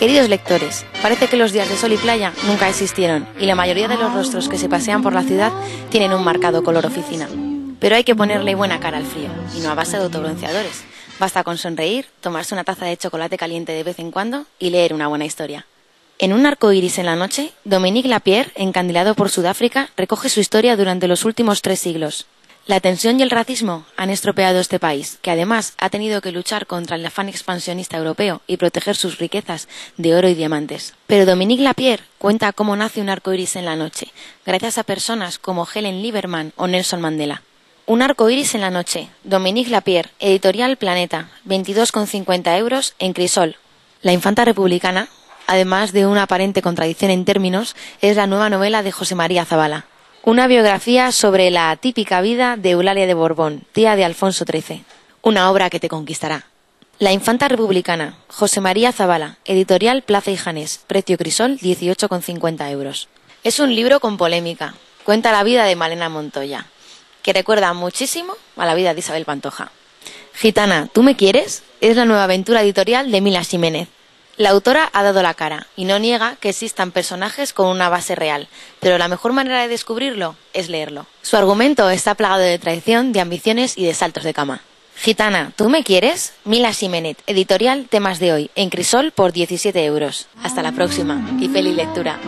Queridos lectores, parece que los días de sol y playa nunca existieron y la mayoría de los rostros que se pasean por la ciudad tienen un marcado color oficina. Pero hay que ponerle buena cara al frío y no a base de autobronceadores. Basta con sonreír, tomarse una taza de chocolate caliente de vez en cuando y leer una buena historia. En un arco iris en la noche, Dominique Lapierre, encandilado por Sudáfrica, recoge su historia durante los últimos tres siglos. La tensión y el racismo han estropeado este país, que además ha tenido que luchar contra el afán expansionista europeo y proteger sus riquezas de oro y diamantes. Pero Dominique Lapierre cuenta cómo nace un arco iris en la noche, gracias a personas como Helen Lieberman o Nelson Mandela. Un arco iris en la noche. Dominique Lapierre, editorial Planeta, 22,50 euros en Crisol. La infanta republicana, además de una aparente contradicción en términos, es la nueva novela de José María Zabala. Una biografía sobre la típica vida de Eulalia de Borbón, tía de Alfonso XIII. Una obra que te conquistará. La infanta republicana, José María Zabala, editorial Plaza y Janés, precio Crisol, 18,50 euros. Es un libro con polémica. Cuenta la vida de Malena Montoya que recuerda muchísimo a la vida de Isabel Pantoja. Gitana, ¿tú me quieres? Es la nueva aventura editorial de Mila Jiménez. La autora ha dado la cara y no niega que existan personajes con una base real, pero la mejor manera de descubrirlo es leerlo. Su argumento está plagado de traición, de ambiciones y de saltos de cama. Gitana, ¿tú me quieres? Mila Jiménez, editorial Temas de hoy, en Crisol por 17 euros. Hasta la próxima y feliz lectura.